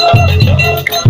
Thank you.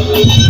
Thank